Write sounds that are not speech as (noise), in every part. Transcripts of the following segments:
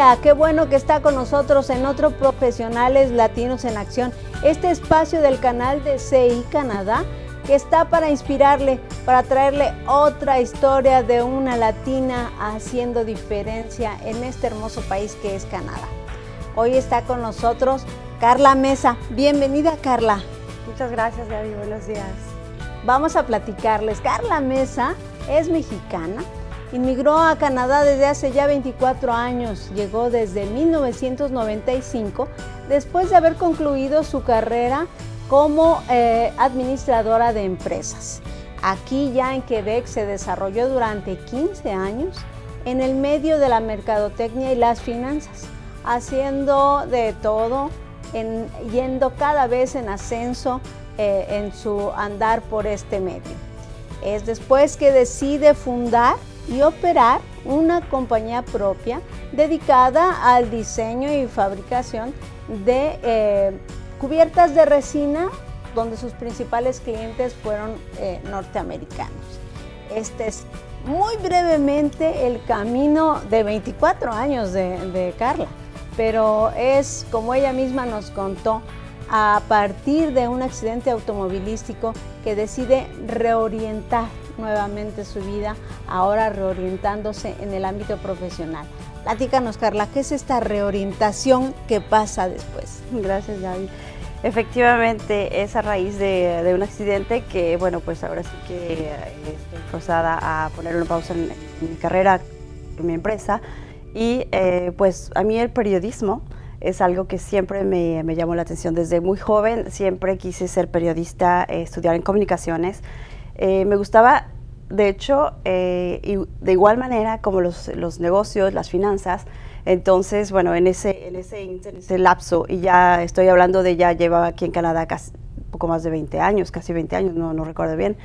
día. Qué bueno que está con nosotros en otro Profesionales Latinos en Acción, este espacio del canal de CI Canadá que está para inspirarle, para traerle otra historia de una latina haciendo diferencia en este hermoso país que es Canadá. Hoy está con nosotros Carla Mesa. Bienvenida Carla. Muchas gracias Gaby, buenos días. Vamos a platicarles. Carla Mesa es mexicana, Inmigró a Canadá desde hace ya 24 años, llegó desde 1995 después de haber concluido su carrera como eh, administradora de empresas. Aquí ya en Quebec se desarrolló durante 15 años en el medio de la mercadotecnia y las finanzas, haciendo de todo, yendo cada vez en ascenso eh, en su andar por este medio. Es después que decide fundar y operar una compañía propia dedicada al diseño y fabricación de eh, cubiertas de resina, donde sus principales clientes fueron eh, norteamericanos. Este es muy brevemente el camino de 24 años de, de Carla, pero es como ella misma nos contó, a partir de un accidente automovilístico que decide reorientar nuevamente su vida, ahora reorientándose en el ámbito profesional. Platícanos, Carla, ¿qué es esta reorientación que pasa después? Gracias, Gaby. Efectivamente, es a raíz de, un accidente que, bueno, pues ahora sí que eh, estoy forzada a poner una pausa en, mi carrera, en mi empresa. Y eh, pues a mí el periodismo es algo que siempre me, me, llamó la atención. Desde muy joven siempre quise ser periodista, eh, estudiar en comunicaciones eh, me gustaba, de hecho, eh, de igual manera como los, los, negocios, las finanzas. Entonces, bueno, en ese, en ese, en ese lapso, y ya estoy hablando de ya lleva aquí en Canadá casi poco más de 20 años, casi 20 años, no, no recuerdo bien,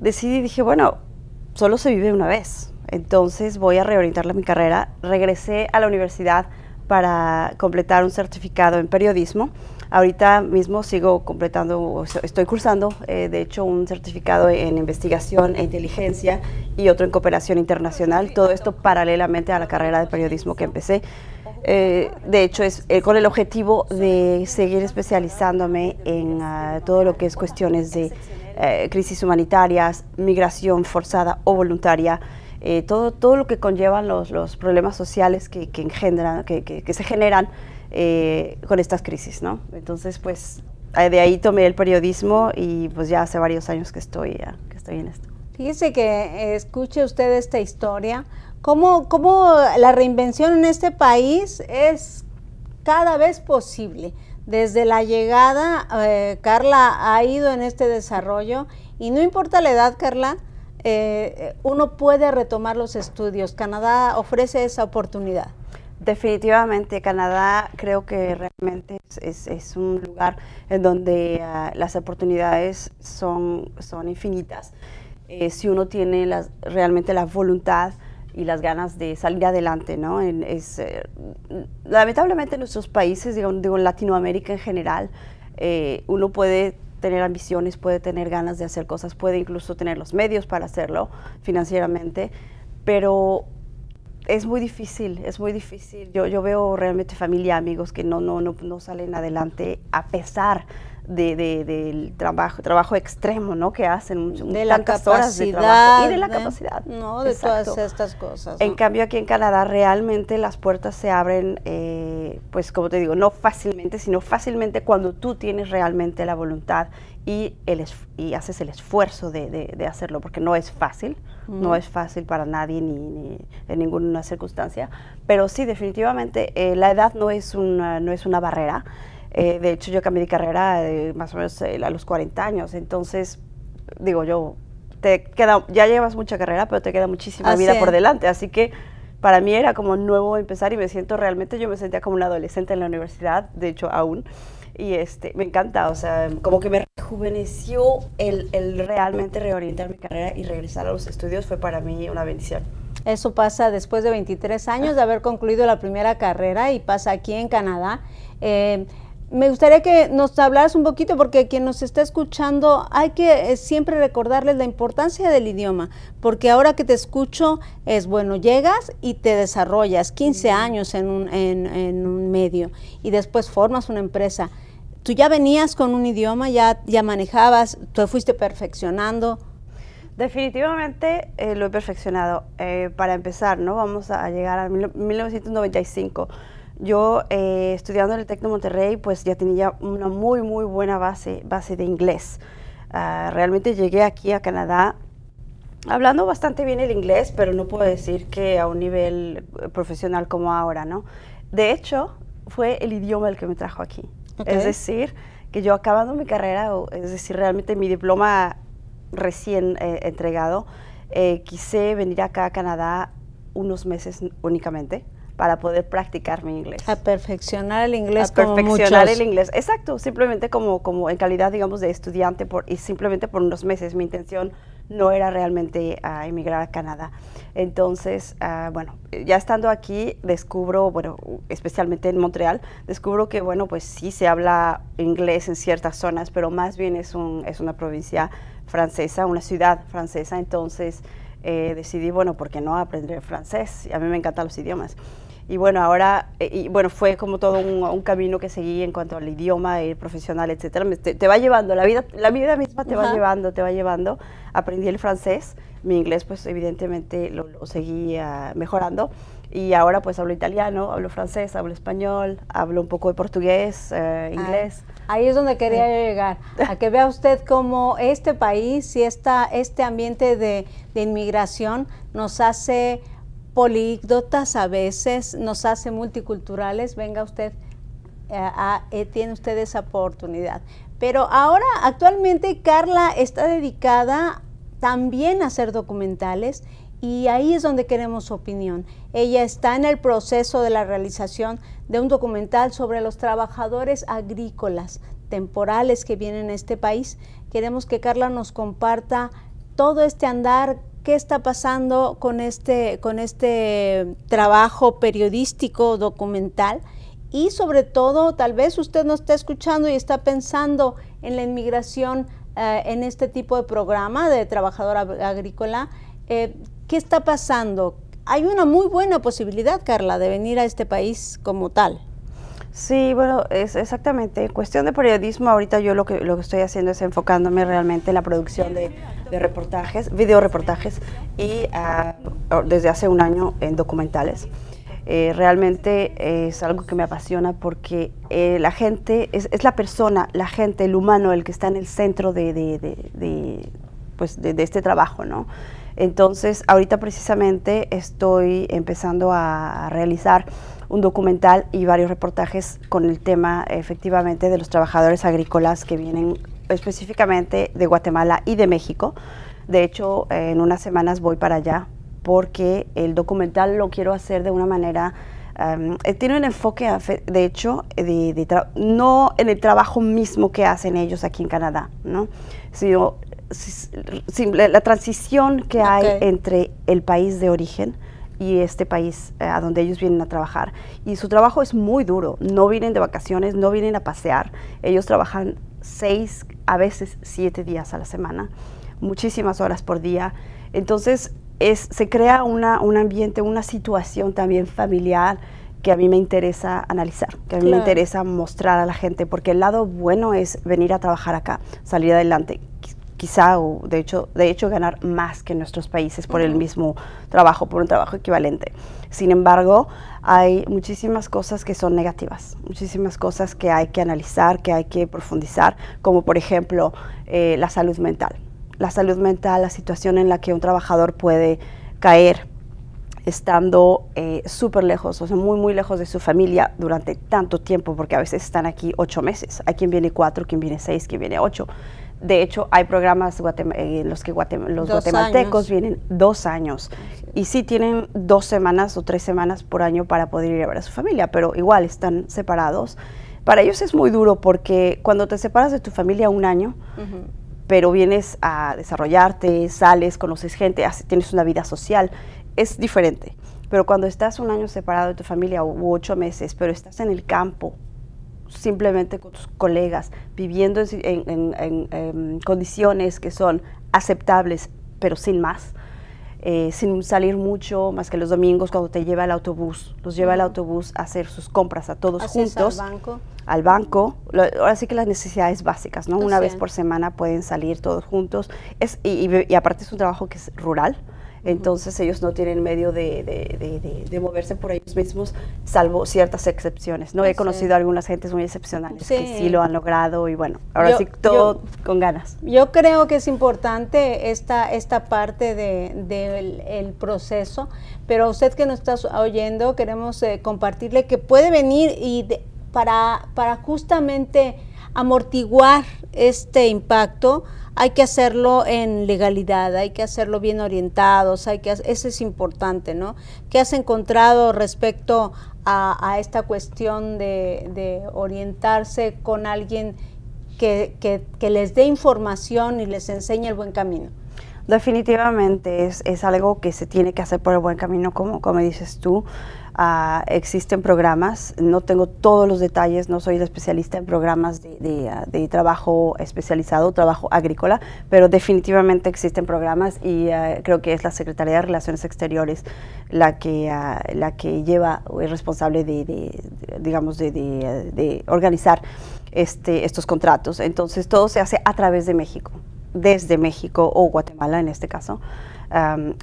decidí, dije, bueno, solo se vive una vez. Entonces voy a reorientar mi carrera. Regresé a la universidad para completar un certificado en periodismo Ahorita mismo sigo completando, estoy cursando, eh, de hecho, un certificado en investigación e inteligencia y otro en cooperación internacional, todo esto paralelamente a la carrera de periodismo que empecé. Eh, de hecho, es eh, con el objetivo de seguir especializándome en ah, todo lo que es cuestiones de crisis humanitarias, migración forzada o voluntaria, todo, todo lo que conllevan los, los problemas sociales que, que engendran, que, que se generan eh, con estas crisis, ¿no? Entonces, pues eh, de ahí tomé el periodismo y pues ya hace varios años que estoy, que estoy en esto. Fíjese que eh, escuche usted esta historia, cómo, cómo la reinvención en este país es cada vez posible. Desde la llegada, Carla ha ido en este desarrollo y no importa la edad, Carla, uno puede retomar los estudios. Canadá ofrece esa oportunidad. Definitivamente, Canadá creo que realmente es, un lugar en donde ah, las oportunidades son, son infinitas. Eh, si uno tiene realmente la voluntad y las ganas de salir adelante, ¿no? es, eh, lamentablemente en nuestros países, en Latinoamérica en general, eh, uno puede tener ambiciones, puede tener ganas de hacer cosas, puede incluso tener los medios para hacerlo financieramente, pero es muy difícil, es muy difícil. Yo, yo veo realmente familia, amigos que no, no, no, no salen adelante a pesar de, del trabajo, trabajo extremo ¿no? que hacen. De la capacidad. y de la capacidad. No, de todas estas cosas. En cambio, aquí en Canadá realmente las puertas se abren, eh, pues como te digo, no fácilmente, sino fácilmente cuando tú tienes realmente la voluntad y, el, y haces el esfuerzo de, de, hacerlo, porque no es fácil, no es fácil para nadie ni, en ninguna circunstancia, pero sí, definitivamente eh, la edad no es una, no es una barrera. Eh, de hecho, yo cambié de carrera eh, más o menos a los 40 años, entonces, digo yo, te queda, ya llevas mucha carrera, pero te queda muchísima vida por delante, así que para mí era como nuevo empezar y me siento realmente, yo me sentía como una adolescente en la universidad, de hecho aún y este, me encanta, o sea, como que me rejuveneció el, el realmente reorientar mi carrera y regresar a los estudios fue para mí una bendición. Eso pasa después de 23 años de haber concluido la primera carrera y pasa aquí en Canadá. Eh, me gustaría que nos hablaras un poquito, porque quien nos está escuchando, hay que eh, siempre recordarles la importancia del idioma, porque ahora que te escucho es, bueno, llegas y te desarrollas 15 años en un, en, un medio y después formas una empresa. ¿Tú ya venías con un idioma, ya, ya manejabas, tú fuiste perfeccionando? Definitivamente eh, lo he perfeccionado. Eh, para empezar, ¿no? Vamos a llegar a 1995 yo eh, estudiando en el Tecno Monterrey, pues ya tenía una muy, muy buena base, base de inglés. Ah, realmente llegué aquí a Canadá hablando bastante bien el inglés, pero no puedo decir que a un nivel eh, profesional como ahora, ¿no? De hecho, fue el idioma el que me trajo aquí. Es decir, que yo acabando mi carrera, es decir, realmente mi diploma recién eh, entregado, quise venir acá a Canadá unos meses únicamente para poder practicar mi inglés. A perfeccionar el inglés. A perfeccionar el inglés, exacto, simplemente como, como en calidad, digamos, de estudiante por, y simplemente por unos meses. Mi intención no era realmente uh, emigrar a Canadá. Entonces, uh, bueno, ya estando aquí, descubro, bueno, especialmente en Montreal, descubro que, bueno, pues sí se habla inglés en ciertas zonas, pero más bien es, un, es una provincia francesa, una ciudad francesa. Entonces, eh, decidí, bueno, ¿por qué no aprender francés? A mí me encantan los idiomas. Y bueno, ahora, eh, y bueno, fue como todo un, camino que seguí en cuanto al idioma el profesional, etcétera. Te, va llevando, la vida, la vida misma te va llevando, te va llevando. Aprendí el francés, mi inglés pues evidentemente lo, lo seguí mejorando. Y ahora pues hablo italiano, hablo francés, hablo español, hablo un poco de portugués, eh, ah, inglés. ahí es donde quería llegar, a que (laughs) vea usted cómo este país y esta, este ambiente de, de inmigración nos hace políglotas a veces, nos hace multiculturales, venga usted, eh, eh, tiene usted esa oportunidad. Pero ahora, actualmente, Carla está dedicada también a hacer documentales y ahí es donde queremos su opinión. Ella está en el proceso de la realización de un documental sobre los trabajadores agrícolas temporales que vienen a este país. Queremos que Carla nos comparta todo este andar qué está pasando con este, con este trabajo periodístico, documental, y sobre todo, tal vez usted no está escuchando y está pensando en la inmigración eh, en este tipo de programa de trabajador agrícola. Eh, ¿Qué está pasando? Hay una muy buena posibilidad, Carla, de venir a este país como tal. Sí, bueno, es exactamente. En cuestión de periodismo, ahorita yo lo que, lo que estoy haciendo es enfocándome realmente en la producción de, reportajes, video reportajes y ah, desde hace un año en documentales. Eh, realmente es algo que me apasiona porque eh, la gente, es, es, la persona, la gente, el humano, el que está en el centro de, de, de, pues de este trabajo, ¿no? Entonces, ahorita precisamente estoy empezando a realizar un documental y varios reportajes con el tema efectivamente de los trabajadores agrícolas que vienen específicamente de Guatemala y de México. De hecho, en unas semanas voy para allá porque el documental lo quiero hacer de una manera um, tiene un enfoque, de hecho, de, no en el trabajo mismo que hacen ellos aquí en Canadá, ¿no? sino la, transición que hay entre el país de origen y este país eh, a donde ellos vienen a trabajar. Y su trabajo es muy duro, no vienen de vacaciones, no vienen a pasear, ellos trabajan seis, a veces siete días a la semana, muchísimas horas por día. Entonces es, se crea una, un ambiente, una situación también familiar que a mí me interesa analizar, que a mí me interesa mostrar a la gente, porque el lado bueno es venir a trabajar acá, salir adelante quizá o de hecho, de hecho ganar más que en nuestros países por el mismo trabajo, por un trabajo equivalente. Sin embargo, hay muchísimas cosas que son negativas, muchísimas cosas que hay que analizar, que hay que profundizar, como por ejemplo eh, la salud mental. La salud mental, la situación en la que un trabajador puede caer estando eh, súper lejos, o sea, muy, muy lejos de su familia durante tanto tiempo, porque a veces están aquí ocho meses. Hay quien viene cuatro, quien viene seis, quien viene ocho. De hecho, hay programas en los que los guatemaltecos vienen dos años y sí tienen dos semanas o tres semanas por año para poder ir a ver a su familia, pero igual están separados. Para ellos es muy duro porque cuando te separas de tu familia un año, pero vienes a desarrollarte, sales, conoces gente, tienes una vida social, es diferente. Pero cuando estás un año separado de tu familia u ocho meses, pero estás en el campo simplemente con tus colegas, viviendo en, condiciones que son aceptables, pero sin más. Eh, sin salir mucho, más que los domingos cuando te lleva el autobús. Los lleva el autobús a hacer sus compras a todos juntos. Al banco. Al banco. ahora sí que las necesidades básicas, ¿no? Una vez por semana pueden salir todos juntos. Es, y aparte es un trabajo que es rural entonces ellos no tienen medio de, moverse por ellos mismos, salvo ciertas excepciones. No he conocido a algunas gentes muy excepcionales que sí lo han logrado y bueno, ahora sí todo con ganas. Yo creo que es importante esta, esta parte del proceso, pero a usted que nos está oyendo, queremos eh, compartirle que puede venir y para, para justamente amortiguar este impacto, hay que hacerlo en legalidad, hay que hacerlo bien orientados, hay que, eso es importante, ¿no? ¿Qué has encontrado respecto a, esta cuestión de, orientarse con alguien que, que, les dé información y les enseñe el buen camino? Definitivamente es, es, algo que se tiene que hacer por el buen camino, como, como dices tú. Ah, existen programas, no tengo todos los detalles, no soy especialista en programas de, ah, trabajo especializado, trabajo agrícola, pero definitivamente existen programas y ah, creo que es la Secretaría de Relaciones Exteriores la que, la que lleva, es responsable de, digamos, de, organizar este, estos contratos. Entonces todo se hace a través de México, desde México o Guatemala en este caso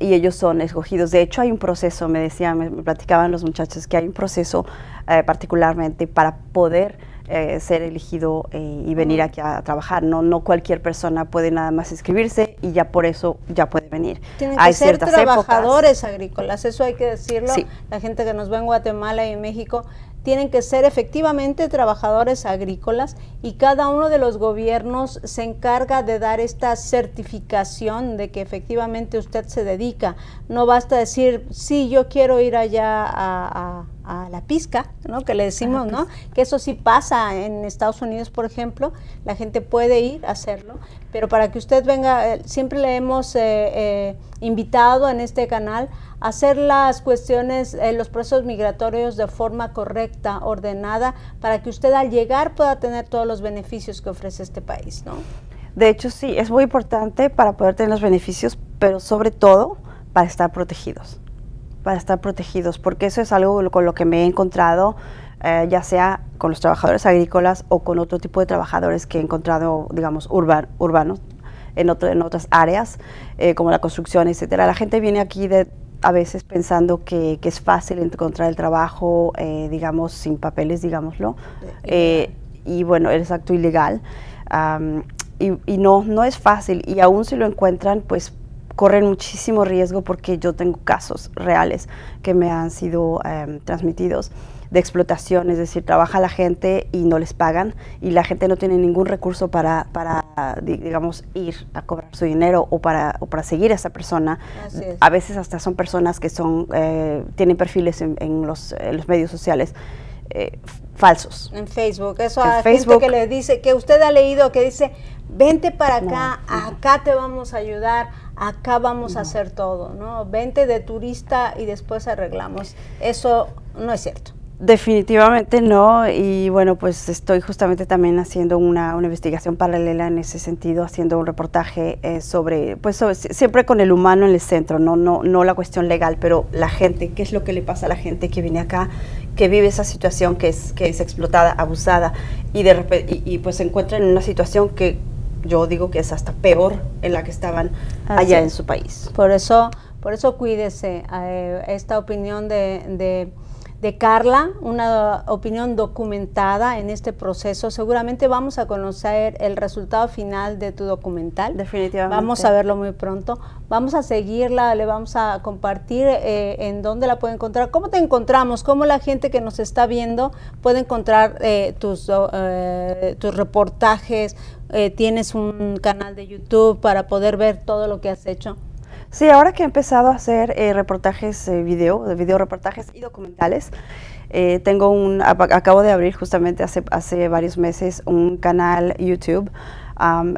y ellos son escogidos. De hecho, hay un proceso, me decían, me, platicaban los muchachos, que hay un proceso eh, particularmente para poder eh, ser elegido eh, y venir aquí a, trabajar. No, no cualquier persona puede nada más inscribirse y ya por eso ya puede venir. Tienen hay que ser trabajadores agrícolas, eso hay que decirlo. La gente que nos ve en Guatemala y en México tienen que ser efectivamente trabajadores agrícolas y cada uno de los gobiernos se encarga de dar esta certificación de que efectivamente usted se dedica. No basta decir, sí, yo quiero ir allá a, la pizca, ¿no? que le decimos, ¿no? que eso sí pasa en Estados Unidos, por ejemplo, la gente puede ir a hacerlo, pero para que usted venga, eh, siempre le hemos eh, eh, invitado en este canal hacer las cuestiones, eh, los procesos migratorios de forma correcta, ordenada, para que usted al llegar pueda tener todos los beneficios que ofrece este país, ¿no? De hecho, sí, es muy importante para poder tener los beneficios, pero sobre todo para estar protegidos, para estar protegidos, porque eso es algo con lo que me he encontrado, eh, ya sea con los trabajadores agrícolas o con otro tipo de trabajadores que he encontrado, digamos, urbanos, en, en otras áreas, eh, como la construcción, etcétera. La gente viene aquí de a veces pensando que, es fácil encontrar el trabajo, eh, digamos, sin papeles, digámoslo. Eh, y bueno, es acto ilegal. y, no, no es fácil. Y aún si lo encuentran, pues corren muchísimo riesgo porque yo tengo casos reales que me han sido em, transmitidos de explotación, es decir, trabaja la gente y no les pagan y la gente no tiene ningún recurso para, para digamos, ir a cobrar su dinero o para, o para seguir a esa persona. A veces hasta son personas que son, eh, tienen perfiles en, los, los, medios sociales. Eh, falsos. En Facebook, eso a Facebook. gente que le dice, que usted ha leído, que dice, vente para acá, acá te vamos a ayudar, acá vamos a hacer todo, ¿no? Vente de turista y después arreglamos. Eso no es cierto. Definitivamente no, y bueno, pues estoy justamente también haciendo una, investigación paralela en ese sentido, haciendo un reportaje eh, sobre, pues siempre con el humano en el centro, ¿no? No, no la cuestión legal, pero la gente, qué es lo que le pasa a la gente que viene acá, que vive esa situación que es, que es explotada, abusada, y, de repente, y, pues se encuentra en una situación que yo digo que es hasta peor en la que estaban allá en su país. Por eso, por eso cuídese, eh, esta opinión de de Carla, una opinión documentada en este proceso. Seguramente vamos a conocer el resultado final de tu documental. Definitivamente. Vamos a verlo muy pronto. Vamos a seguirla, le vamos a compartir eh, en dónde la puede encontrar. ¿Cómo te encontramos? ¿Cómo la gente que nos está viendo puede encontrar eh, tus, eh, tus reportajes? ¿Tienes un canal de YouTube para poder ver todo lo que has hecho? Sí, ahora que he empezado a hacer eh, reportajes eh, video, de video reportajes y documentales, eh, tengo un, acabo de abrir justamente hace, hace varios meses un canal YouTube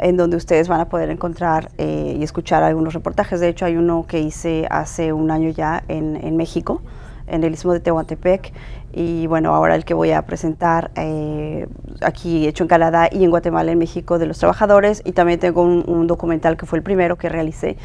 en donde ustedes van a poder encontrar y escuchar algunos reportajes. De hecho, hay uno que hice hace un año ya en, en México, en el Istmo de Tehuantepec, y bueno, ahora el que voy a presentar eh, aquí hecho en Canadá y en Guatemala, en México, de los trabajadores. Y también tengo un, documental que fue el primero que realicé.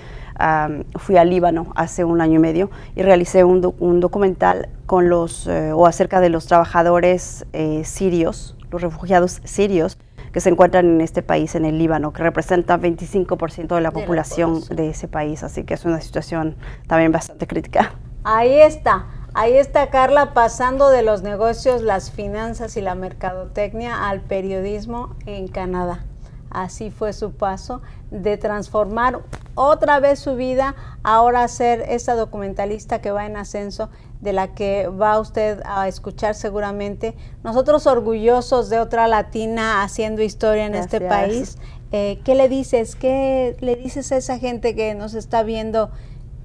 fui al Líbano hace un año y medio y realicé un, documental con los, eh, o acerca de los trabajadores eh, sirios, los refugiados sirios que se encuentran en este país, en el Líbano, que representan 25% de la población de ese país. Así que es una situación también bastante crítica. Ahí está. Ahí está Carla pasando de los negocios, las finanzas y la mercadotecnia al periodismo en Canadá. Así fue su paso de transformar otra vez su vida, ahora ser esta documentalista que va en ascenso, de la que va usted a escuchar seguramente. Nosotros orgullosos de otra latina haciendo historia en este país. Eh, ¿Qué le dices? ¿Qué le dices a esa gente que nos está viendo?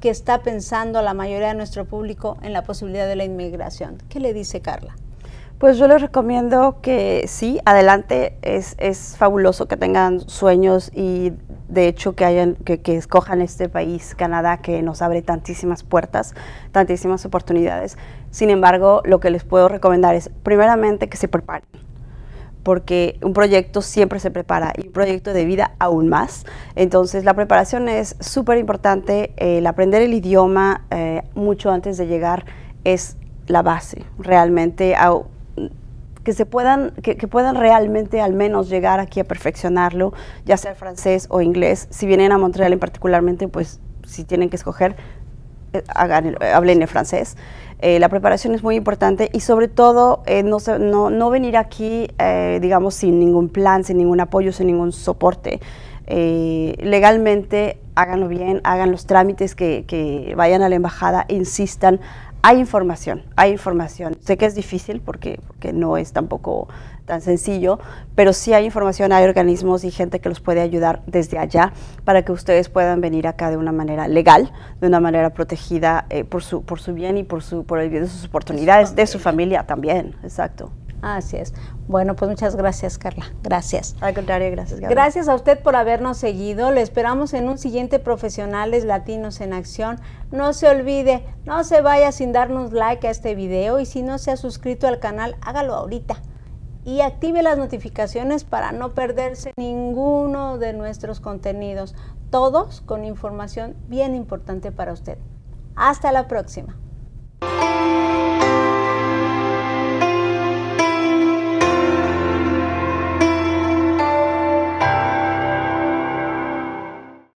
Está pensando la mayoría de nuestro público en la posibilidad de la inmigración. ¿Qué le dice Carla? Pues yo les recomiendo que sí, adelante, es, es fabuloso que tengan sueños y de hecho que, hayan, que, que, escojan este país, Canadá, que nos abre tantísimas puertas, tantísimas oportunidades. Sin embargo, lo que les puedo recomendar es, primeramente, que se preparen porque un proyecto siempre se prepara y un proyecto de vida aún más. Entonces la preparación es súper importante, el aprender el idioma eh, mucho antes de llegar es la base, realmente. que se puedan, que, puedan realmente al menos llegar aquí a perfeccionarlo, ya sea francés o inglés. Si vienen a Montreal en particularmente, pues si tienen que escoger, eh, hagan, hablen en francés. Eh, la preparación es muy importante y sobre todo eh, no, no, venir aquí, eh, digamos, sin ningún plan, sin ningún apoyo, sin ningún soporte. legalmente háganlo bien, hagan los trámites que, que vayan a la embajada, insistan, hay información, hay información. Sé que es difícil porque, porque no es tampoco tan sencillo, pero sí hay información, hay organismos y gente que los puede ayudar desde allá para que ustedes puedan venir acá de una manera legal, de una manera protegida eh, por, su, por su bien y por, su, por el bien de sus oportunidades, de su familia también, exacto. Así es. Bueno, pues muchas gracias, Carla. Gracias. Al contrario, gracias. Gracias a usted por habernos seguido. Le esperamos en un siguiente Profesionales Latinos en Acción. No se olvide, no se vaya sin darnos like a este video y si no se ha suscrito al canal, hágalo ahorita y active las notificaciones para no perderse ninguno de nuestros contenidos, todos con información bien importante para usted. Hasta la próxima.